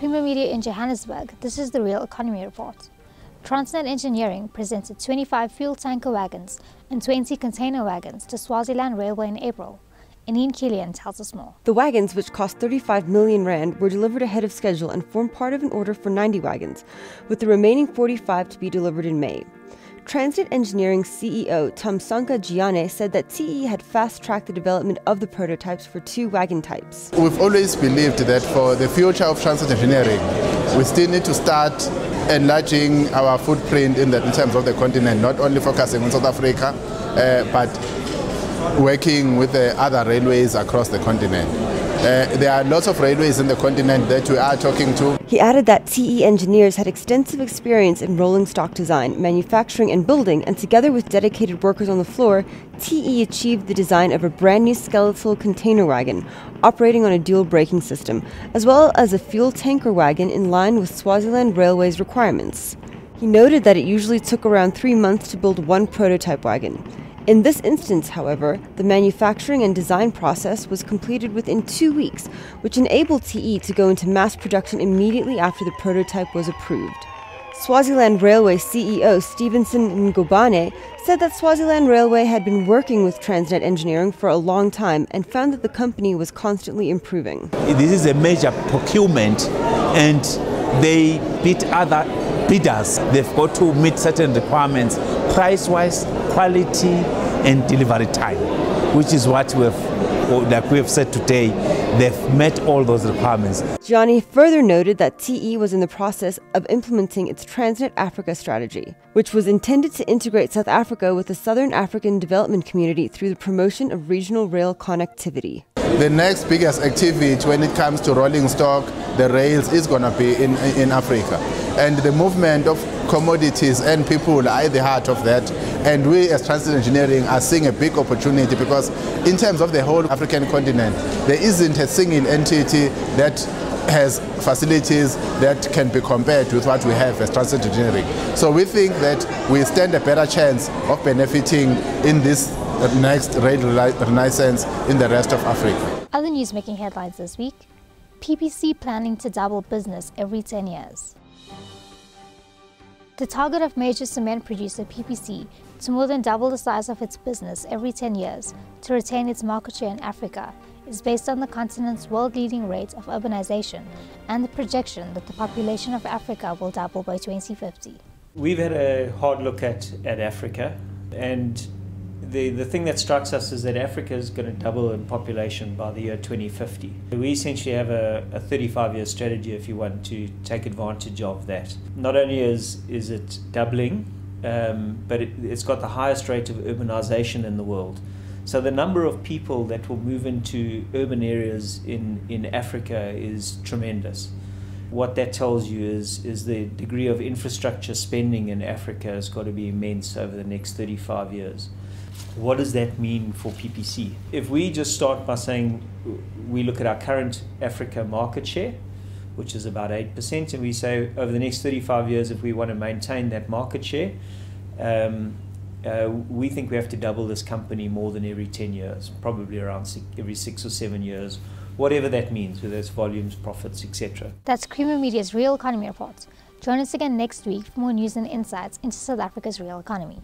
Media in Johannesburg, this is the Real Economy Report. Transnet Engineering presented 25 fuel tanker wagons and 20 container wagons to Swaziland Railway in April. Anine Killian tells us more. The wagons, which cost 35 million rand, were delivered ahead of schedule and form part of an order for 90 wagons, with the remaining 45 to be delivered in May. Transnet Engineering CEO Thamsanqa Jiyane said that TE had fast tracked the development of the prototypes for two wagon types. We've always believed that for the future of Transnet Engineering, we still need to start enlarging our footprint in, the, in terms of the continent, not only focusing on South Africa, uh, but working with the other railways across the continent. Uh, there are lots of railways in the continent that we are talking to. He added that TE engineers had extensive experience in rolling stock design, manufacturing, and building, and together with dedicated workers on the floor, TE achieved the design of a brand new skeletal container wagon operating on a dual braking system, as well as a fuel tanker wagon in line with Swaziland Railway's requirements. He noted that it usually took around three months to build one prototype wagon. In this instance, however, the manufacturing and design process was completed within two weeks, which enabled TE to go into mass production immediately after the prototype was approved. Swaziland Railway CEO Stephenson Ngubane said that Swaziland Railway had been working with Transnet Engineering for a long time and found that the company was constantly improving. This is a major procurement and they beat other bidders. They've got to meet certain requirements price wise, quality, and delivery time, which is what we've, like we have said today, they've met all those requirements. Jiyane further noted that TE was in the process of implementing its Transnet Africa strategy, which was intended to integrate South Africa with the Southern African Development Community through the promotion of regional rail connectivity. The next biggest activity when it comes to rolling stock, the rails, is going to be in, in Africa. And the movement of commodities and people are at the heart of that. And we as Transnet Engineering are seeing a big opportunity because in terms of the whole African continent, there isn't a single entity that has facilities that can be compared with what we have as Transnet Engineering. So we think that we stand a better chance of benefiting in this next rail renaissance in the rest of Africa. Other news making headlines this week PPC planning to double business every 10 years. The target of major cement producer PPC to more than double the size of its business every 10 years to retain its market share in Africa is based on the continent's world-leading rate of urbanization and the projection that the population of Africa will double by 2050. We've had a hard look at, at Africa and the, the thing that strikes us is that Africa is going to double in population by the year 2050. We essentially have a, a 35 year strategy, if you want, to take advantage of that. Not only is, is it doubling, um, but it, it's got the highest rate of urbanization in the world. So the number of people that will move into urban areas in, in Africa is tremendous. What that tells you is, is the degree of infrastructure spending in Africa has got to be immense over the next 35 years what does that mean for PPC? If we just start by saying we look at our current Africa market share, which is about 8%, and we say over the next 35 years, if we want to maintain that market share, um, uh, we think we have to double this company more than every 10 years, probably around six, every six or seven years, whatever that means, whether it's volumes, profits, etc. That's Creamer Media's Real Economy Report. Join us again next week for more news and insights into South Africa's real economy.